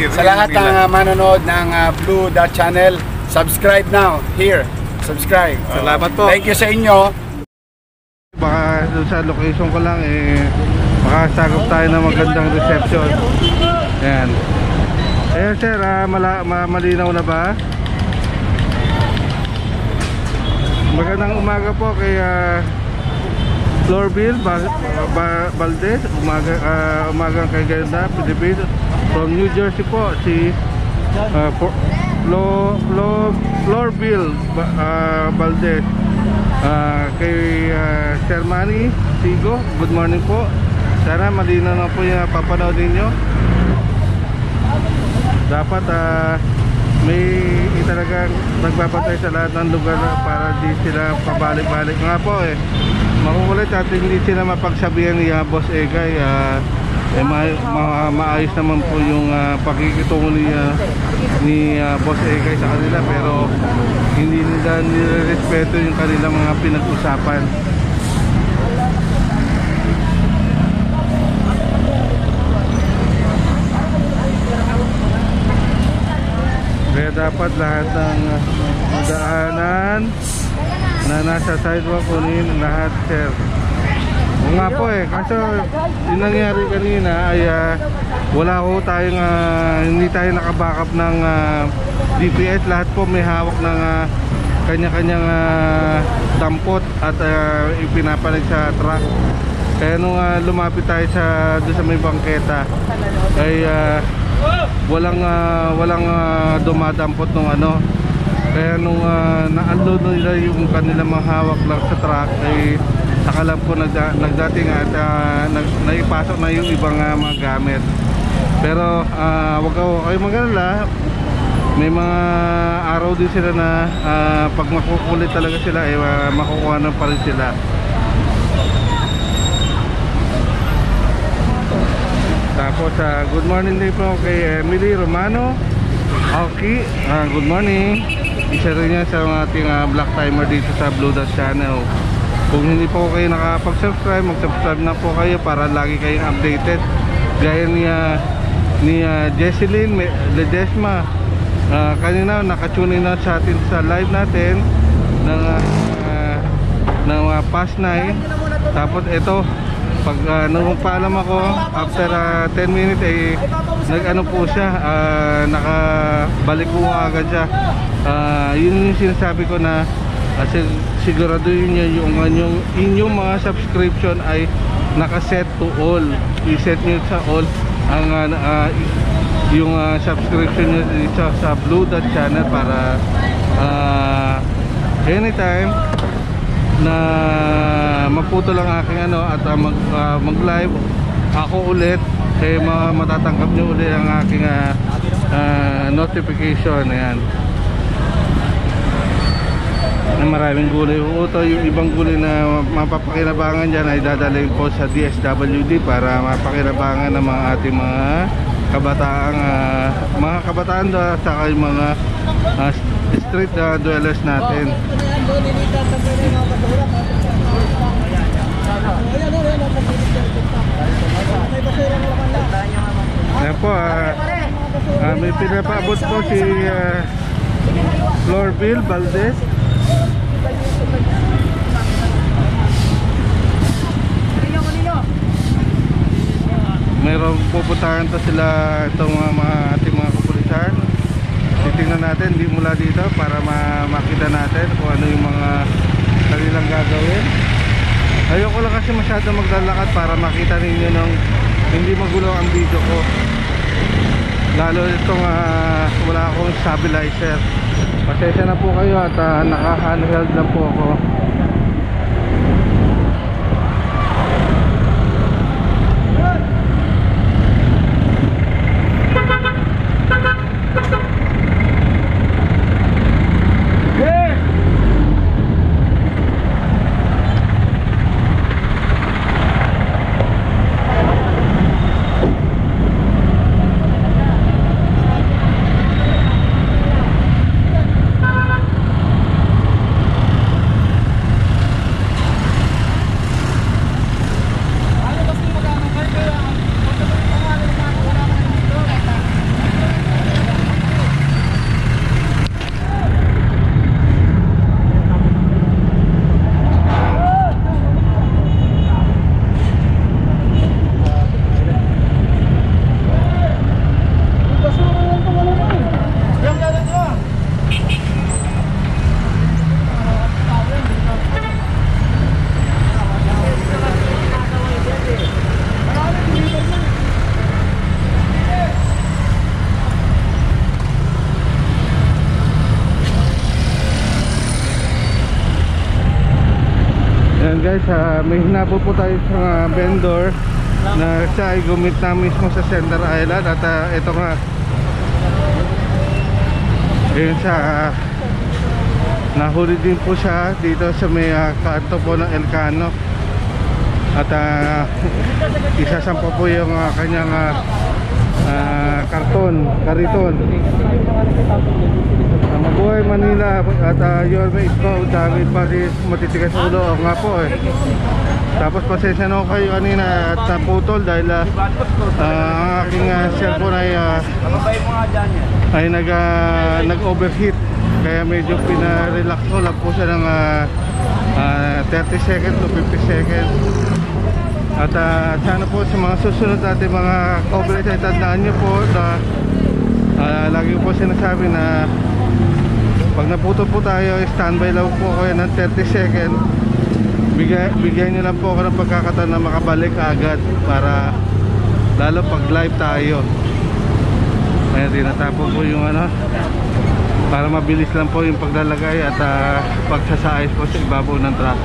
here. Sa lahat ng uh, manonood ng uh, Blue Dot Channel, subscribe now. Here, subscribe. Salamat po. Thank you sa inyo. Baka sa location ko lang eh makasagap tayo ng magandang reception. Ayan. Ayan sir, ah, mala, ma, malinaw na ba? Magandang umaga po kay uh, Florville ba, ba, Valdez. Umaga, ah, umagang kay Ganda, Philippines. From New Jersey po, si uh, Flo, Flo, Florville ba, ah, Valdez. Ah, kay uh, Sir Manny Sigo, good morning po. Sana malinaw na po yung papanood ninyo. Dapat ah, may talagang nagbabantay sa lahat ng lugar para di sila pabalik-balik nga po eh. Makukulit at hindi sila mapagsabihan ni ah, Boss Egay. ah, eh, ma ma maayos naman po yung uh, pakikitungo ni, ah, ni ah, Boss Egay sa kanila pero hindi nila nirespeto yung kanilang mga pinag-usapan. Kaya dapat lahat ng uh, daanan na nasa sidewalk kunin lahat sir. Oo nga po eh, kaso yung nangyari kanina ay ah, wala ko tayong, ah, hindi tayo nakabackup ng ah, DPS. Lahat po may hawak ng ah, kanya-kanyang ah, dampot at ah, ipinapalag sa truck. Kaya nung ah, lumapit tayo sa, doon sa may bangketa, ay ah, walang ah, walang ah, dumadampot nung ano. Kaya nung uh, na-unload nila yung kanilang mga hawak lang sa truck ay saka lang po nagda, nagdating at uh, nag, naipasok na yung ibang uh, mga gamit. Pero uh, wag kayo kayo magalala. May mga araw din sila na uh, pag makukulit talaga sila eh uh, makukuha na pa rin sila. Tapos uh, good morning din po kay Emily Romano. Okay, uh, good morning. Isa rin yan sa ating uh, black timer dito sa Blue Dot Channel. Kung hindi po kayo nakapag-subscribe, mag-subscribe na po kayo para lagi kayong updated. Gaya ni, uh, ni uh, Jesselyn Ledesma. Uh, kanina nakatune na sa atin sa live natin ng uh, ng uh, past 9. Tapos ito pag uh, nung paalam ako after uh, 10 minutes eh nag ano po siya uh, nakabalik po agad siya uh, yun yung sinasabi ko na uh, siguraduhin nyo yung inyong, inyong mga subscription ay nakaset to all. I-set nyo sa all ang uh, yung uh, subscription nyo sa, sa Blue Dot channel para uh, anytime na maputo lang aking ano at uh, mag, uh, mag live ako ulit eh ma matatanggap nyo ulit ang aking uh, uh, notification. Ayan na maraming gulay uuto yung ibang gulay na mapapakinabangan dyan ay dadalhin ko sa DSWD para mapakinabangan ng mga ating mga kabataan uh, mga kabataan da, saka yung mga uh, street uh, dwellers natin Ayan po, uh, uh, may pinapaabot po si uh, Florville Valdez. Meron pupuntahan to sila itong mga, mga ating mga kapulisan. Titingnan natin di mula dito para ma makita natin kung ano yung mga kanilang gagawin. Ayoko lang kasi masyado maglalakad para makita ninyo ng hindi magulo ang video ko. Lalo itong uh, wala akong stabilizer. Pasensya na po kayo at uh, naka-handheld na po ako. Guys, ah, may hinabo po tayo sa mga vendor na siya ay gumit na mismo sa Center Island at ah, ito nga. Ayun siya ah, nahuli din po siya dito sa may ah, kanto po ng Elcano. At uh, isasampa po yung ah, kanyang ah, ah, karton, kariton Ah, Mabuhay Manila at uh, Yorme Isco, David Paris, matitigas sa ulo. Oo nga po eh. Tapos pasensya na ako kayo kanina at naputol dahil ah, ah, ang aking ah, cellphone ay ah, ay nag, ah, nag-overheat. Kaya medyo pina-relax ko lang po siya ng ah, ah, 30 seconds to 50 seconds. At ah, sana po sa mga susunod natin mga coverage ay tandaan nyo po na ah, lagi po sinasabi na pag naputol po tayo, standby lang po kayo ng 30 seconds. Bigay, bigyan nyo lang po ako ng pagkakataon na makabalik agad para lalo pag live tayo. Kaya tinatapo po yung ano para mabilis lang po yung paglalagay at uh, pagsasayos po sa ibabaw ng truck.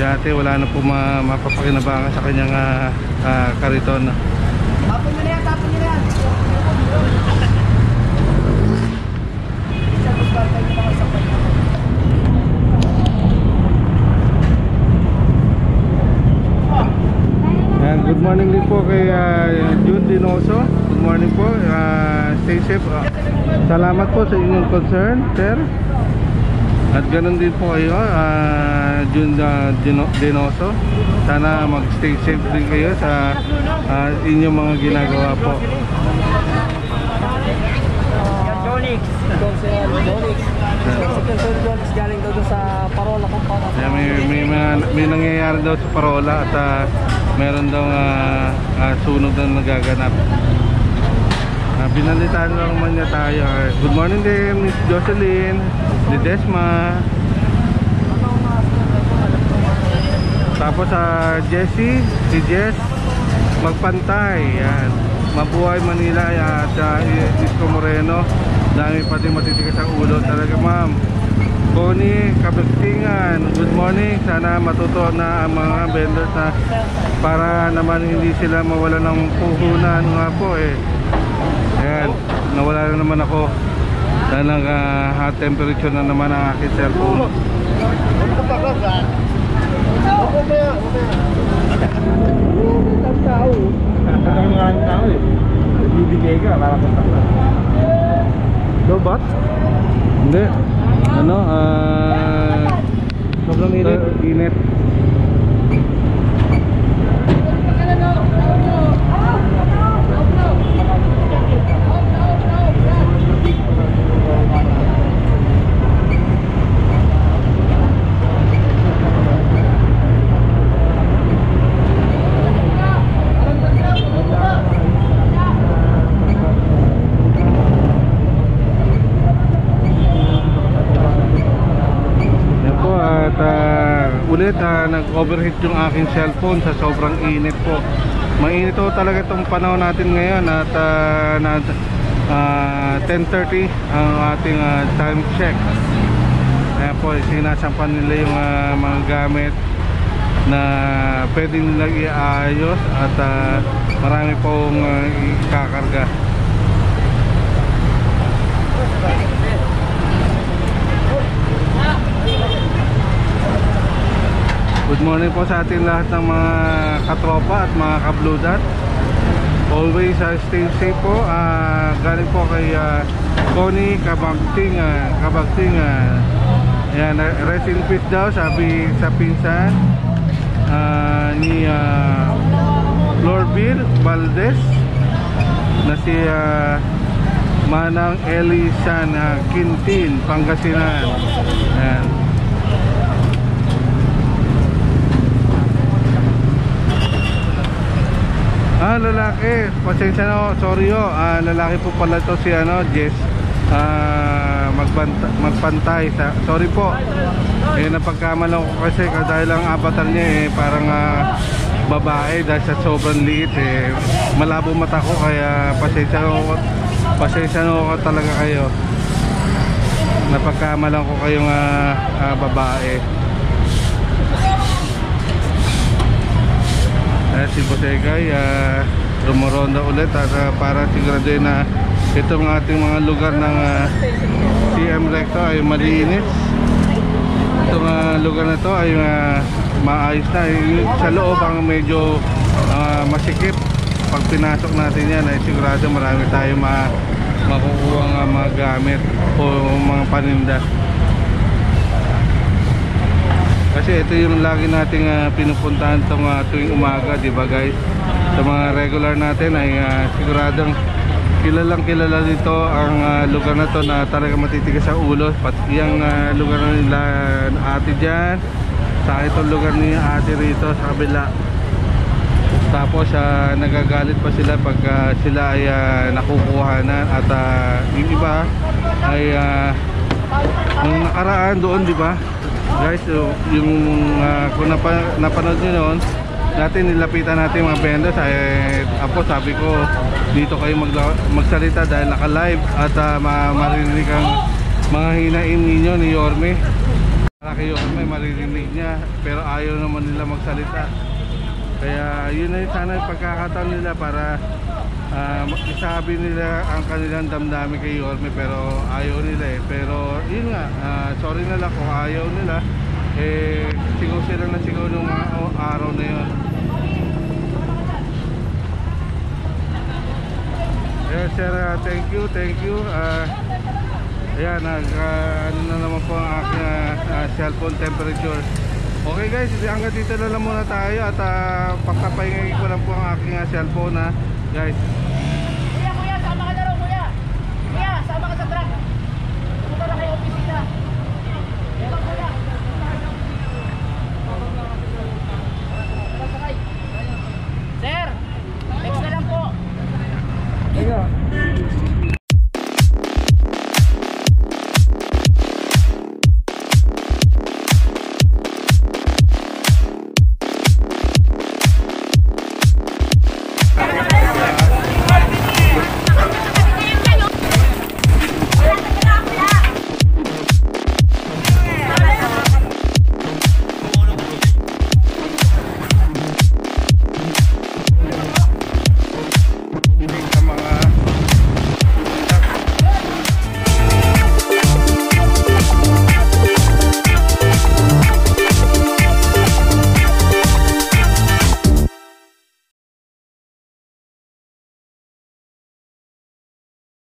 Ate wala na po ma mapapakinabangan sa kanyang ah, ah, kariton. Tapon nyo na yan, tapon nyo na yan. Yan, good morning din po kay ah, June Dinoso. Good morning po. Ah, stay safe. Ah, salamat po sa inyong concern, sir. At ganun din po kayo, ah, June ah, Dino- Dinoso. Sana mag-stay safe din kayo sa ah, inyong mga ginagawa po. Donix. Donix. Si Sir Donix galing daw sa Parola kung paano. Kaya may, may, mga- may nangyayari daw sa Parola at ah, meron daw ah, ah, sunog na nagaganap. Uh, binalitaan lang naman niya tayo. Ah, good morning din, Miss Jocelyn, ni Desma. Tapos sa Jessie, si Jess, magpantay. Yan. Mabuhay Manila at uh, Isko Moreno. Dami pa din matitigas ang ulo. Talaga ma'am. Connie Kabagtingan, good morning. Sana matuto na ang mga vendors na para naman hindi sila mawala ng puhunan nga po eh. Ayan, nawala na naman ako. Dahil nag ah, hot temperature na naman ang aking cellphone. Lobat? Hindi. Ano, ah... sobrang init. init. Yan po at ah, ulit ah, nag-overheat yung aking cellphone sa sobrang init po. Mainit po talaga itong panahon natin ngayon at ah, na, ah, 10.30 ang ating ah, time check. Kaya po sinasampan nila yung ah, mga gamit na pwede nila iayos at ah, marami pong ah, ikakarga. Good morning po sa ating lahat ng mga katropa at mga kabludat. Always uh, stay safe po. Ah, galing po kay ah, Connie Kabagtingan. Kabagtingan. Yan, uh, rest in peace daw sabi sa pinsan ah, ni uh, Lorville Valdez na si ah, Manang Elisan uh, Quintin, Pangasinan. Ah, lalaki. Pasensya na ako. Sorry ho. Ah, lalaki po pala to si ano, Jess. Ah, magbanta, magpantay. Sa, sorry po. Eh, napagkamala ko kasi dahil ang avatar niya eh, parang ah, babae dahil sa sobrang liit eh. Malabo mata ko kaya pasensya ako. pasensya na ako talaga kayo napagkamalan ko kayong ah, ah, babae Eh, si Bosegay uh, rumoronda ulit at ah, para siguraduhin na itong ating mga lugar ng ah, CM Recto ay malinis. Itong ah, lugar na to ay ah, maayos na. Yung sa loob ang medyo ah, masikip. Pag pinasok natin yan ay sigurado marami tayo ma makukuha nga mga gamit o mga paninda kasi ito yung lagi nating ah, pinupuntahan tong ah, tuwing umaga, di ba guys? Sa mga regular natin ay ah, siguradong kilalang kilala dito ang ah, lugar na to na talaga matitigas sa ulo. Pati yung ah, lugar na nila ate dyan, sa itong lugar ni ate rito sa kabila. Tapos ah, nagagalit pa sila pag ah, sila ay ah, nakukuhanan at ah, yung iba ay ah, nung nakaraan doon, di ba? Guys, yung ah, kung napa, napanood nyo noon, natin nilapitan natin mga vendors ay apo sabi ko dito kayo magla- magsalita dahil naka-live at ah, ma- maririnig ang mga hinain ninyo ni Yorme. Para kay Yorme maririnig niya pero ayaw naman nila magsalita. Kaya yun yung sana yung pagkakataon nila para ah, isabi nila ang kanilang damdamin kay Yorme pero ayaw nila eh. Pero yun nga, ah, sorry na lang kung ayaw nila. Eh, sigaw sila na sigaw ng mga araw na yun. Yes sir, ah, thank you, thank you. Ah, ayan, nag, ah, ano na naman po ang aking ah, ah, cellphone temperature. Okay guys, hanggang dito na lang muna tayo at uh, pagkapahingay ko lang po ang aking ah, cellphone ha. Guys,